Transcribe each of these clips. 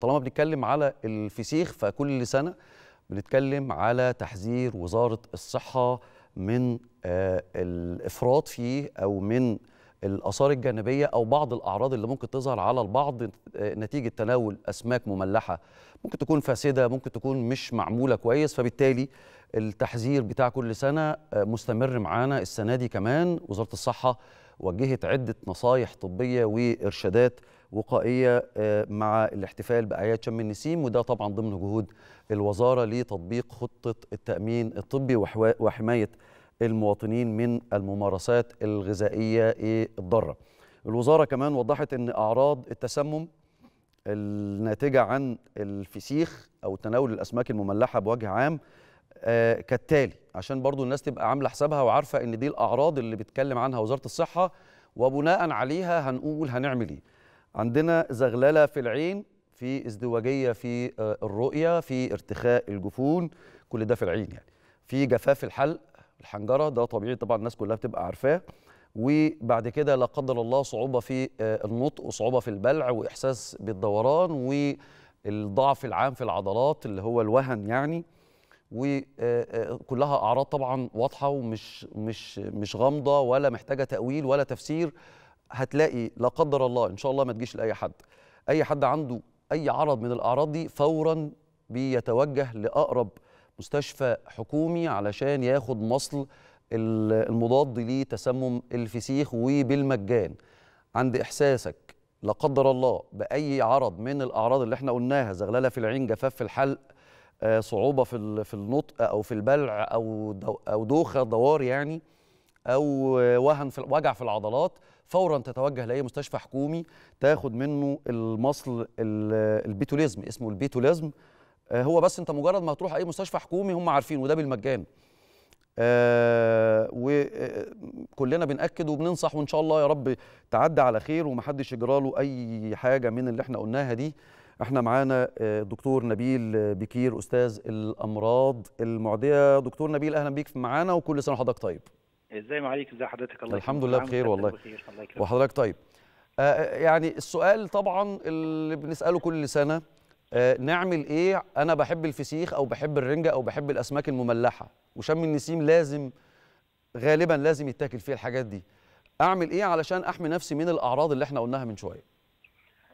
طالما بنتكلم على الفسيخ فكل سنة بنتكلم على تحذير وزارة الصحة من آه، الإفراط فيه أو من الآثار الجانبية أو بعض الأعراض اللي ممكن تظهر على البعض آه، نتيجة تناول أسماك مملحة. ممكن تكون فاسدة ممكن تكون مش معمولة كويس فبالتالي التحذير بتاع كل سنة آه، مستمر معانا السنة دي كمان. وزارة الصحة وجهت عدة نصايح طبية وإرشادات وقائية آه، مع الاحتفال بأعياد شم النسيم وده طبعا ضمن جهود الوزارة لتطبيق خطة التأمين الطبي وحماية المواطنين من الممارسات الغذائية الضارة. الوزارة كمان وضحت أن أعراض التسمم الناتجة عن الفسيخ أو تناول الأسماك المملحة بوجه عام آه، كالتالي. عشان برضو الناس تبقى عاملة حسابها وعارفة أن دي الأعراض اللي بتكلم عنها وزارة الصحة وبناء عليها هنقول هنعمل إيه. عندنا زغللة في العين في ازدواجية في آه، الرؤية في ارتخاء الجفون كل ده في العين يعني. في جفاف الحلق الحنجرة ده طبيعي طبعا الناس كلها بتبقى عارفاه. وبعد كده لا قدر الله صعوبة في آه، النطق وصعوبة في البلع وإحساس بالدوران والضعف العام في العضلات اللي هو الوهن يعني. وكلها أعراض طبعا واضحة ومش مش مش غامضة ولا محتاجة تأويل ولا تفسير. هتلاقي لا قدر الله إن شاء الله ما تجيش لأي حد. أي حد عنده أي عرض من الأعراض دي فورا بيتوجه لأقرب مستشفى حكومي علشان ياخد مصل ال- المضاد لتسمم الفسيخ وبالمجان. عند إحساسك لا قدر الله بأي عرض من الأعراض اللي إحنا قلناها زغللة في العين جفاف في الحلق آه، صعوبة في في النطق أو في البلع أو دو- أو دوخة دوار يعني أو وهن في وجع في العضلات فورا تتوجه لأي مستشفى حكومي تاخد منه المصل ال- البيتوليزم اسمه البيتوليزم. آه، هو بس أنت مجرد ما تروح أي مستشفى حكومي هم عارفين وده بالمجان. آه وكلنا بنأكد وبننصح وإن شاء الله يا رب تعدي على خير ومحدش يجرى له أي حاجة من اللي إحنا قلناها دي. إحنا معانا آه، دكتور نبيل بكير أستاذ الأمراض المعدية. دكتور نبيل أهلا بيك معانا وكل سنة وحضرتك طيب. إزاي معاليك ازي حضرتك؟ الله الحمد. لله بخير والله. بخير الله وحضرتك طيب. آه يعني السؤال طبعا اللي بنسأله كل سنة آه نعمل إيه؟ أنا بحب الفسيخ أو بحب الرنجة أو بحب الأسماك المملحة. وشم النسيم لازم غالبا لازم يتاكل فيه الحاجات دي. أعمل إيه علشان أحمي نفسي من الأعراض اللي إحنا قلناها من شوية؟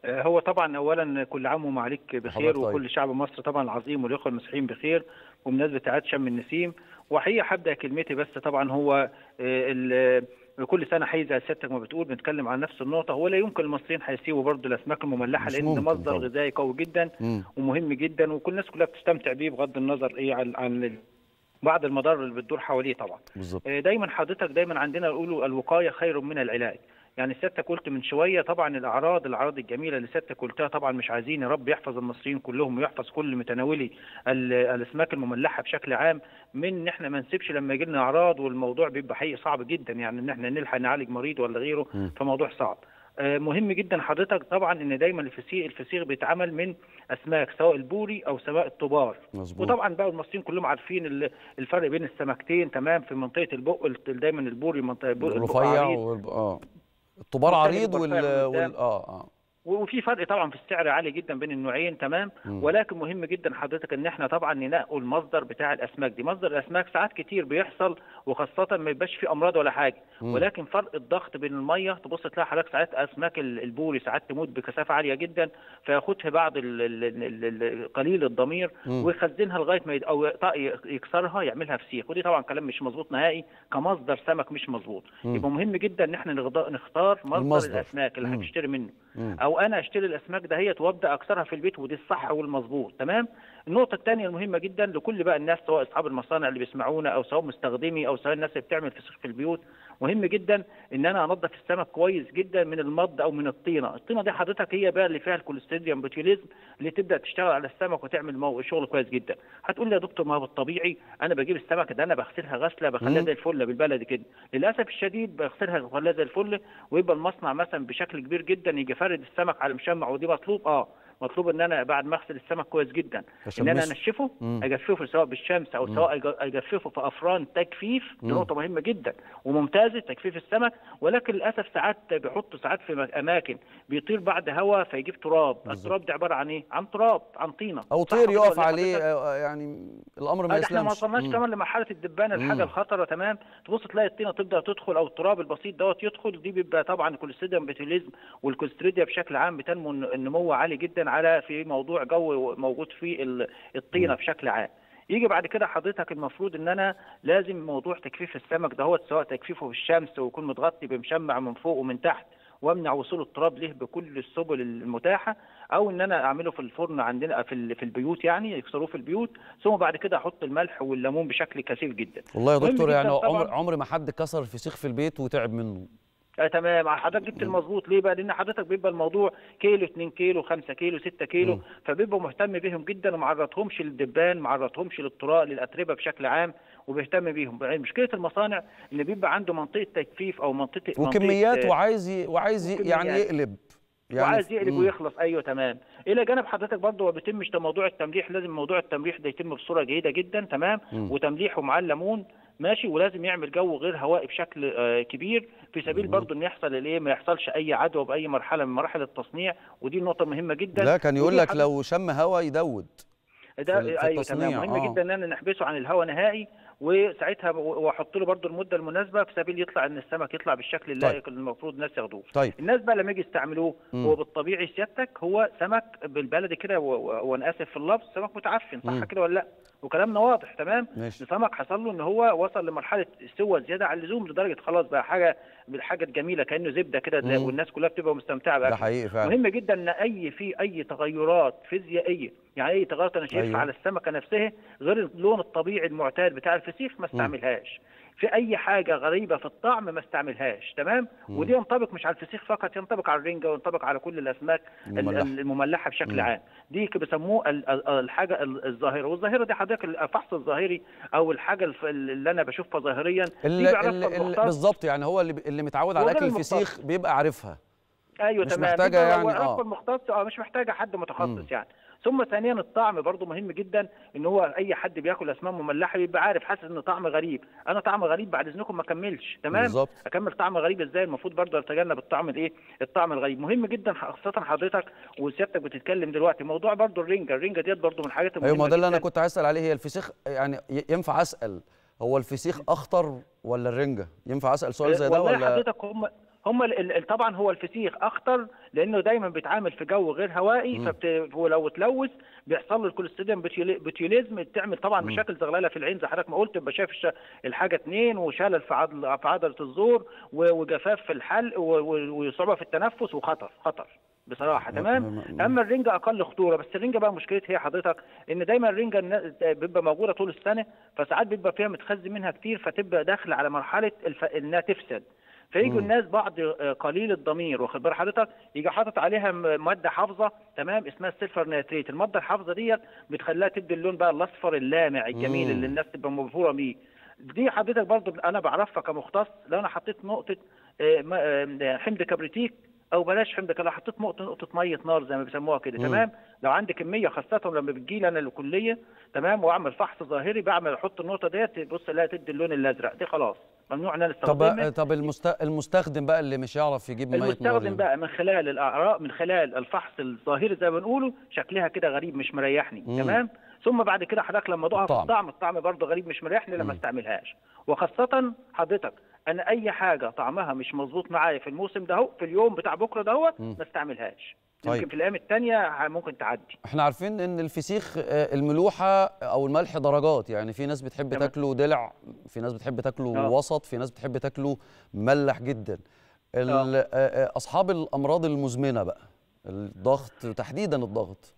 آه، هو طبعا اولا كل عام ومعاليك بخير طيب. وكل شعب مصر طبعا العظيم والاخوه المسيحيين بخير. وبمناسبه عيد شم النسيم وحقيقة هبدا كلمتي بس طبعا هو آه، ال- كل سنة حي زي سيادتك ما بتقول بنتكلم عن نفس النقطة هو لا يمكن المصريين هيسيبوا برضه الاسماك المملحه لأن مصدر. غذائي قوي جدا مم. ومهم جدا وكل الناس كلها بتستمتع بيه بغض النظر إيه عن عن بعض المضار اللي بتدور حواليه طبعا بالظبط آه، دايما حضرتك دايما عندنا يقولوا الوقاية خير من العلاج يعني سيادتك قلت من شوية طبعا الأعراض الأعراض الجميلة اللي سيادتك قلتها طبعا مش عايزين يا رب يحفظ المصريين كلهم ويحفظ كل متناولي ال- الأسماك المملحة بشكل عام من إن إحنا ما نسيبش لما يجي لنا أعراض والموضوع بيبقى حقيقي صعب جدا يعني إن إحنا نلحق نعالج مريض ولا غيره. فموضوع صعب. آه، مهم جدا حضرتك طبعا إن دايما الفسيخ الفسيخ بيتعمل من أسماك سواء البوري أو سواء الطبار مظبوط. وطبعا بقى المصريين كلهم عارفين ال- الفرق بين السمكتين تمام في منطقة البق ال- دايما البوري منطقة البق الرفيع عريض وال... آه. والتاني عريض وال... وال... آه آه. وفي فرق طبعا في السعر عالي جدا بين النوعين تمام مم. ولكن مهم جدا حضرتك إن إحنا طبعا ننقوا المصدر بتاع الأسماك دي مصدر الأسماك ساعات كتير بيحصل وخاصة ما يبقاش فيه أمراض ولا حاجة مم. ولكن فرق الضغط بين المية تبص تلاقي حضرتك ساعات أسماك ال- البوري ساعات تموت بكثافة عالية جدا فياخدها بعض ال- ال- ال- ال- قليل الضمير. ويخزنها لغاية ما يد... أو يكسرها يعملها فسيخ ودي طبعا كلام مش مظبوط نهائي كمصدر سمك مش مظبوط. يبقى مهم جدا إن إحنا نختار مصدر, المصدر. الأسماك اللي مم. هتشتري منه. أو أنا أشتري الأسماك دهيت وأبدأ أكسرها في البيت ودي الصح والمظبوط تمام؟ النقطة الثانية المهمة جدا لكل بقى الناس سواء أصحاب المصانع اللي بيسمعونا أو سواء مستخدمي أو سواء الناس اللي بتعمل فسيخ في البيوت مهم جدا إن أنا أنظف السمك كويس جدا من المض أو من الطينة. الطينة دي حضرتك هي بقى اللي فيها ال Clostridium botulism اللي تبدأ تشتغل على السمك وتعمل مو... شغل كويس جدا. هتقول لي يا دكتور ما هو الطبيعي أنا بجيب السمك ده أنا بغسلها غسلة بخليها. زي الفل بالبلدي كده. للأسف الشديد بغسلها بخليها زي الفل ويبقى المصنع مثلا بشكل كبير جدا يجي فارد السمك على مشمع ودي مطلوب؟ آه. مطلوب إن أنا بعد ما أغسل السمك كويس جدا. إن أنا. أنشفه. أجففه سواء بالشمس أو سواء أجففه في أفران تجفيف دي نقطة مهمة جدا. وممتازة تجفيف السمك. ولكن للأسف ساعات بيحطوا ساعات في أماكن بيطير بعد هواء فيجيب تراب. التراب ده عبارة عن إيه؟ عن تراب عن طينة. أو طير يقف عليه حضرتك؟ آه، يعني الأمر ما آه، ده إحنا ما يسلمش. وصلناش. كمان لمرحلة الدبانة. الحاجة الخطرة تمام. تبص تلاقي الطينة تبدأ تدخل أو التراب البسيط دوت يدخل. دي بيبقى طبعا ال Clostridium botulism. وال Clostridia بشكل عام بتنمو النمو عالي جدا على في موضوع جو موجود في ال- الطينة بشكل عام. يجي بعد كده حضرتك المفروض إن أنا لازم موضوع تجفيف السمك دهوت سواء تجفيفه في الشمس ويكون متغطي بمشمع من فوق ومن تحت وامنع وصول التراب له بكل السبل المتاحة أو إن أنا أعمله في الفرن عندنا في في البيوت يعني يكسروه في البيوت ثم بعد كده أحط الملح والليمون بشكل كثيف جدا. والله يا دكتور يعني. عمر عمر ما حد كسر الفسيخ في البيت وتعب منه. آه تمام حضرتك جبت المظبوط ليه بقى؟ لأن حضرتك بيبقى الموضوع كيلو 2 كيلو 5 كيلو 6 كيلو. فبيبقى مهتم بيهم جدا وما عرضهمش للدبان ما عرضهمش للطراء للأتربة بشكل عام وبيهتم بيهم يعني مشكلة المصانع إن بيبقى عنده منطقة تجفيف أو منطقة وكميات منطقة وعايز. وعايز. يعني. يقلب وعايز يقلب. ويخلص أيوه تمام إلى جانب حضرتك برضه ما بيتمش موضوع التمليح لازم موضوع التمليح ده يتم بصورة جيدة جدا تمام مم. وتمليحه مع الليمون ماشي ولازم يعمل جو غير هوائي بشكل آه، كبير. في سبيل برضه إن يحصل الإيه ما يحصلش أي عدوى بأي مرحلة من مراحل التصنيع ودي نقطة مهمة جدا. لا كان يقول لك لو شم هوا يدود ده أيوه تمام. مهم آه. جدا إن أنا نحبسه عن الهواء نهائي وساعتها واحط له برضه المدة المناسبة في سبيل يطلع إن السمك يطلع بالشكل اللائق اللي المفروض الناس ياخدوه طيب الناس بقى لما يجي يستعملوه. هو بالطبيعي سيادتك هو سمك بالبلدي كده وأنا آسف في اللفظ سمك متعفن. صح كده ولا لأ وكلامنا واضح تمام ماشي سمك حصل له إن هو وصل لمرحلة سوى زيادة عن اللزوم لدرجة خلاص بقى حاجة بالحاجة الجميلة كأنه زبدة كده. والناس كلها بتبقى مستمتعة ده بقى حقيقي فعلا مهم جدا إن أي في أي تغيرات فيزيائية يعني أي تغيرات أنا شايفها أيوة. على السمكة نفسها غير اللون الطبيعي المعتاد بتاع الفسيخ ما استعملهاش في أي حاجة غريبة في الطعم ما استعملهاش تمام مم. ودي ينطبق مش على الفسيخ فقط ينطبق على الرنجة وينطبق على كل الأسماك ال- المملحة. ال- المملحة بشكل مم. عام دي بيسموه ال- ال- الحاجة ال- الظاهرة والظاهرة دي حضرتك الفحص الظاهري أو الحاجة اللي أنا بشوفها ظاهريا. بالظبط يعني هو اللي اللي متعود على أكل. الفسيخ بيبقى عارفها أيوه مش تمام بيبقى يعني، آه. آه مش محتاجة حد متخصص مم. يعني ثم ثانيا الطعم برضه مهم جدا إن هو أي حد بياكل أسماك مملحة بيبقى عارف حاسس إن طعم غريب. أنا طعم غريب بعد إذنكم ما اكملش تمام؟ بالظبط. أكمل طعم غريب إزاي؟ المفروض برضه أتجنب الطعم الإيه؟ الطعم الغريب. مهم جدا خاصة حضرتك وسيادتك بتتكلم دلوقتي موضوع برضه الرنجة. الرنجة ديت برضه من الحاجات المهمة أيوه ما ده اللي أنا. كنت عايز أسأل عليه. هي الفسيخ يعني ينفع أسأل هو الفسيخ أخطر ولا الرنجة؟ ينفع أسأل سؤال زي ده ولا؟ حضرتك هم هم طبعا هو الفسيخ أخطر لأنه دايما بيتعامل في جو غير هوائي. فبت... ولو اتلوث بيحصل له ال Clostridium botuli- botulism تعمل طبعا مم. مشاكل زغللة في العين زي حضرتك ما قلت يبقى شايف الش... الحاجة اتنين وشلل في عضل في عضلة الزور و... وجفاف في الحلق و... و... وصعوبة في التنفس وخطر خطر بصراحة م- تمام أما الرنجة أقل خطورة بس الرنجة بقى مشكلتها هي حضرتك إن دايما الرنجة بيبقى موجودة طول السنة فساعات بيبقى فيها متخزن منها كتير فتبقى داخلة على مرحلة الف... إنها تفسد فيجوا. الناس بعض آه، قليل الضمير واخد بال حضرتك يجي حاطط عليها مادة حافظة تمام اسمها ال silver nitrate المادة الحافظة ديت بتخليها تدي اللون بقى الأصفر اللامع الجميل. اللي الناس تبقى مبهورة بيه دي حضرتك برضو أنا بعرفها كمختص لو أنا حطيت نقطة آه، آه، حمض كبريتيك أو بلاش حمض كده حطيت نقطة نقطة مية نار زي ما بيسموها كده. تمام لو عندي كمية خاصة لما بتجي لي أنا الكلية تمام وأعمل فحص ظاهري بعمل أحط النقطة ديت بص الاقي تدي اللون الأزرق دي خلاص ممنوع إن أنا استخدمها طب طب المست... المستخدم بقى اللي مش يعرف يجيب ميه المستخدم. بقى من خلال الاعراء من خلال الفحص الظاهري زي ما بنقوله شكلها كده غريب مش مريحني مم. تمام ثم بعد كده حضرتك لما ادوقها في الطعم. الطعم برضه غريب مش مريحني لما. استعملهاش وخاصة حضرتك أنا أي حاجة طعمها مش مظبوط معايا في الموسم ده في اليوم بتاع بكرة دهوت مم. ما استعملهاش طيب. يمكن في الأيام الثانية ممكن تعدي إحنا عارفين إن الفسيخ آه، الملوحة أو الملح درجات يعني في ناس بتحب تمام. تاكله دلع في ناس بتحب تاكله آه. وسط في ناس بتحب تاكله مملح جدا آه، آه، أصحاب الأمراض المزمنة بقى الضغط تحديدا الضغط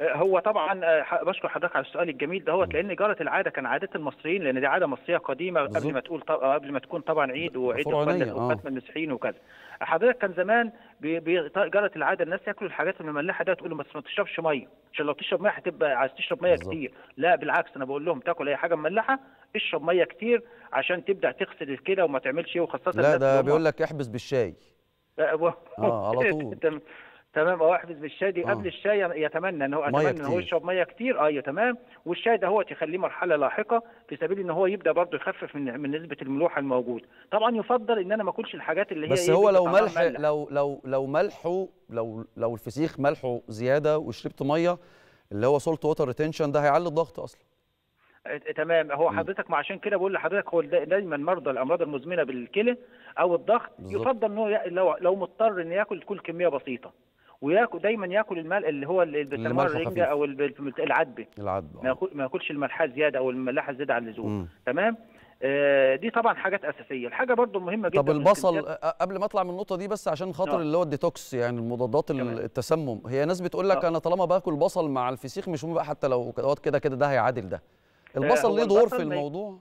هو طبعا آه، بشكر حضرتك على السؤال الجميل دهوت. لأن جرت العادة كان عادة المصريين لأن دي عادة مصرية قديمة بالظبط. قبل ما تقول طب... قبل ما تكون طبعا عيد وعيد الفلس آه. وختم المسيحيين وكذا حضرتك كان زمان بي... بي... جرت العادة الناس ياكلوا الحاجات المملحة ده تقول ما تشربش مية عشان لو تشرب مية هتبقى عايز تشرب مية. كتير لا بالعكس أنا بقول لهم تاكل أي حاجة مملحة اشرب مية كتير عشان تبدأ تغسل الكلى وما تعملش إيه وخاصة لا ده بيقول لك احبس بالشاي آه، آه، على طول. تم- تمام آه احبس بالشاي دي آه. قبل الشاي يتمنى إن هو أتمنى إن هو. يشرب مية كتير أيوه تمام والشاي ده هو يخليه مرحلة لاحقة في سبيل إن هو يبدأ برضه يخفف من من نسبة الملوحة الموجوده طبعا يفضل إن أنا ما أكلش الحاجات اللي هي بس إيه هو لو ملح. لو لو لو ملحه لو لو الفسيخ ملحه زيادة وشربت مية اللي هو salt water retention ده هيعلي الضغط أصلا آه، تمام هو. حضرتك ما عشان كده بقول لحضرتك هو دا- دايما مرضى الأمراض المزمنة بالكلى أو الضغط. يفضل إن لو لو مضطر انه ياكل تكون كمية بسيطة وياكل دايما ياكل الملح اللي هو ملحه الرنجه. أو العدبه العدب ما آه. ياكل ما ياكلش الملحة زيادة أو الملاحة زيادة عن اللزوم. تمام آه، دي طبعا حاجات أساسية الحاجة برضو مهمة جدا طب البصل أ- قبل ما أطلع من النقطة دي بس عشان خاطر آه. اللي هو الديتوكس يعني المضادات. التسمم هي ناس بتقول لك آه. أنا طالما باكل بصل مع الفسيخ مش مهم بقى حتى لو كده كده ده هيعادل ده البصل ليه دور في ما الموضوع آه،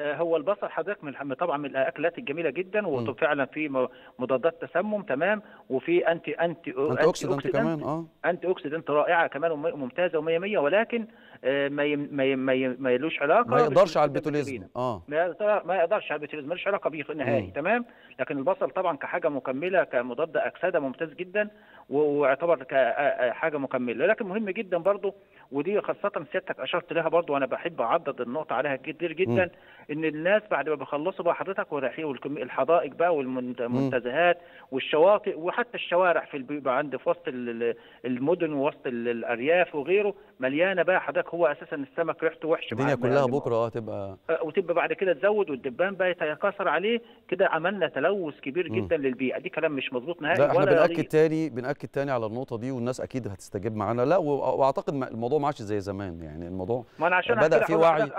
هو البصل حضرتك من طبعا من الأكلات الجميلة جدا. وفعلا في مضادات تسمم تمام وفي anti anti antioxidant كمان آه antioxidant رائعة كمان وممتازه ومية مية ولكن آه، ما ما ما ما يلوش علاقة ما يقدرش على البكتيرية. آه ما يقدر- ما يقدرش على ال botulism ملوش علاقة بيه نهائي. تمام لكن البصل طبعا كحاجة مكملة كمضاد أكسدة ممتاز جدا ويعتبر كحاجه مكملة لكن مهم جدا برضو ودي خاصة سيادتك أشرت لها برضو وأنا بحب أعضد النقطة عليها كتير جدا إن الناس بعد ما بيخلصوا بقى حضرتك ورايحين الحدائق بقى والمنتزهات والشواطئ وحتى الشوارع في البي- بقى عند في وسط ال- ال- المدن ووسط ال- الأرياف وغيره مليانة بقى حضرتك هو أساسا السمك ريحته وحشة الدنيا كلها بكرة آه تبقى آه، وتبقى بعد كده تزود والدبان بقى يتكاثر عليه كده عملنا تلوث كبير. جدا للبيئة دي كلام مش مظبوط نهائي لا إحنا بنأكد. تاني بنأكد تاني على النقطة دي والناس أكيد هتستجيب معانا لا وأعتقد الموضوع ما عادش زي زمان يعني الموضوع ما أنا عشان كده في وعي،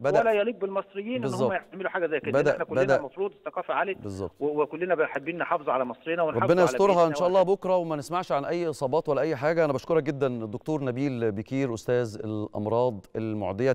بدأ ولا يليق بالمصريين إن بالظبط. هم يعملوا حاجة زي كده. بدأ- إحنا كلنا المفروض الثقافة عالت بالظبط. و- وكلنا حابين نحافظ على مصرنا ونحافظ ربنا يسترها إن شاء الله بكرة وما نسمعش عن أي إصابات ولا أي حاجة. أنا بشكرك جدا الدكتور نبيل بكير أستاذ الأمراض المعدية.